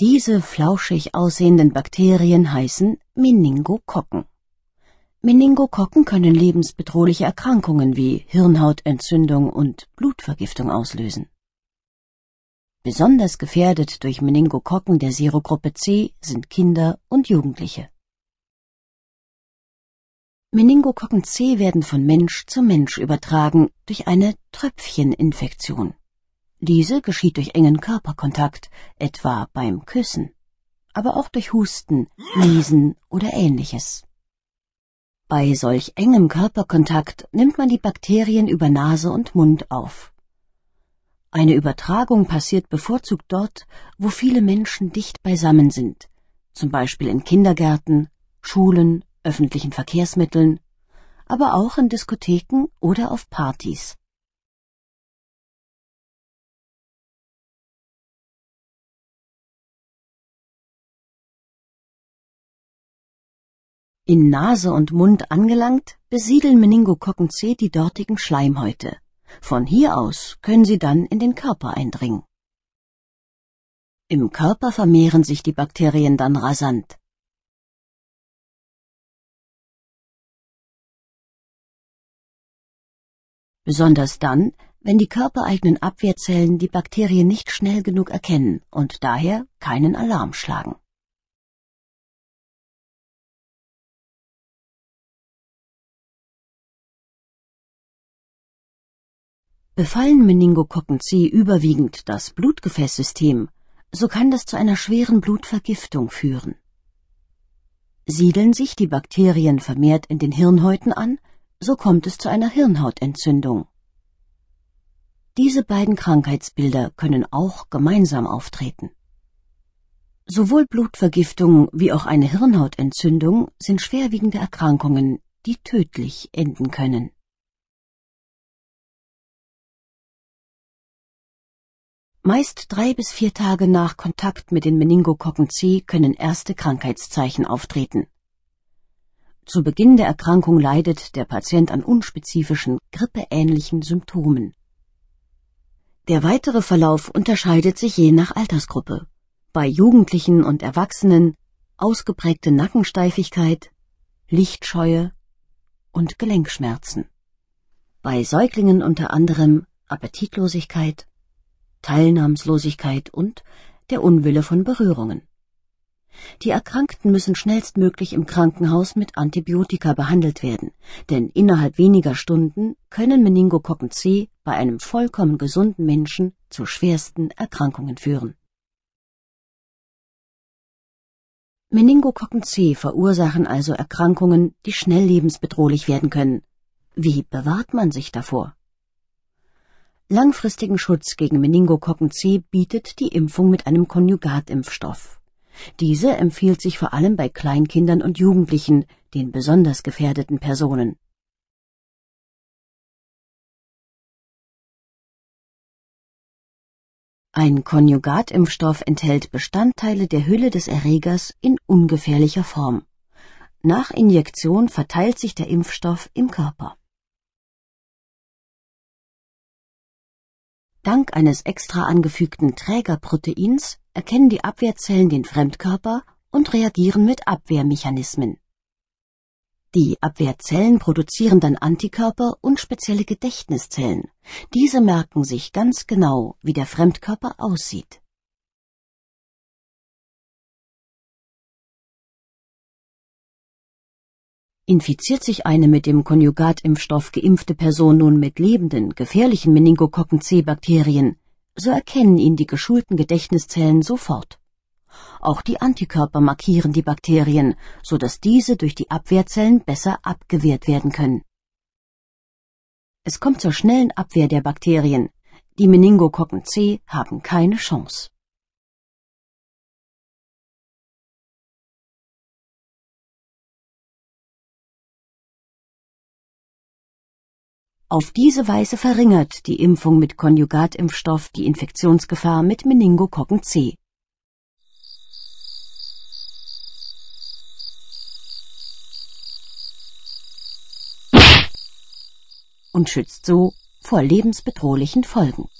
Diese flauschig aussehenden Bakterien heißen Meningokokken. Meningokokken können lebensbedrohliche Erkrankungen wie Hirnhautentzündung und Blutvergiftung auslösen. Besonders gefährdet durch Meningokokken der Serogruppe C sind Kinder und Jugendliche. Meningokokken C werden von Mensch zu Mensch übertragen durch eine Tröpfcheninfektion. Diese geschieht durch engen Körperkontakt, etwa beim Küssen, aber auch durch Husten, Niesen oder ähnliches. Bei solch engem Körperkontakt nimmt man die Bakterien über Nase und Mund auf. Eine Übertragung passiert bevorzugt dort, wo viele Menschen dicht beisammen sind, zum Beispiel in Kindergärten, Schulen, öffentlichen Verkehrsmitteln, aber auch in Diskotheken oder auf Partys. In Nase und Mund angelangt, besiedeln Meningokokken C die dortigen Schleimhäute. Von hier aus können sie dann in den Körper eindringen. Im Körper vermehren sich die Bakterien dann rasant. Besonders dann, wenn die körpereigenen Abwehrzellen die Bakterien nicht schnell genug erkennen und daher keinen Alarm schlagen. Befallen Meningokokken C überwiegend das Blutgefäßsystem, so kann das zu einer schweren Blutvergiftung führen. Siedeln sich die Bakterien vermehrt in den Hirnhäuten an, so kommt es zu einer Hirnhautentzündung. Diese beiden Krankheitsbilder können auch gemeinsam auftreten. Sowohl Blutvergiftung wie auch eine Hirnhautentzündung sind schwerwiegende Erkrankungen, die tödlich enden können. Meist drei bis vier Tage nach Kontakt mit den Meningokokken C können erste Krankheitszeichen auftreten. Zu Beginn der Erkrankung leidet der Patient an unspezifischen, grippeähnlichen Symptomen. Der weitere Verlauf unterscheidet sich je nach Altersgruppe. Bei Jugendlichen und Erwachsenen ausgeprägte Nackensteifigkeit, Lichtscheue und Gelenkschmerzen. Bei Säuglingen unter anderem Appetitlosigkeit, Teilnahmslosigkeit und der Unwille von Berührungen. Die Erkrankten müssen schnellstmöglich im Krankenhaus mit Antibiotika behandelt werden, denn innerhalb weniger Stunden können Meningokokken C bei einem vollkommen gesunden Menschen zu schwersten Erkrankungen führen. Meningokokken C verursachen also Erkrankungen, die schnell lebensbedrohlich werden können. Wie bewahrt man sich davor? Langfristigen Schutz gegen Meningokokken C bietet die Impfung mit einem Konjugatimpfstoff. Diese empfiehlt sich vor allem bei Kleinkindern und Jugendlichen, den besonders gefährdeten Personen. Ein Konjugatimpfstoff enthält Bestandteile der Hülle des Erregers in ungefährlicher Form. Nach Injektion verteilt sich der Impfstoff im Körper. Dank eines extra angefügten Trägerproteins erkennen die Abwehrzellen den Fremdkörper und reagieren mit Abwehrmechanismen. Die Abwehrzellen produzieren dann Antikörper und spezielle Gedächtniszellen. Diese merken sich ganz genau, wie der Fremdkörper aussieht. Infiziert sich eine mit dem Konjugatimpfstoff geimpfte Person nun mit lebenden, gefährlichen Meningokokken C-Bakterien, so erkennen ihn die geschulten Gedächtniszellen sofort. Auch die Antikörper markieren die Bakterien, so dass diese durch die Abwehrzellen besser abgewehrt werden können. Es kommt zur schnellen Abwehr der Bakterien. Die Meningokokken C haben keine Chance. Auf diese Weise verringert die Impfung mit Konjugatimpfstoff die Infektionsgefahr mit Meningokokken C. Und schützt so vor lebensbedrohlichen Folgen.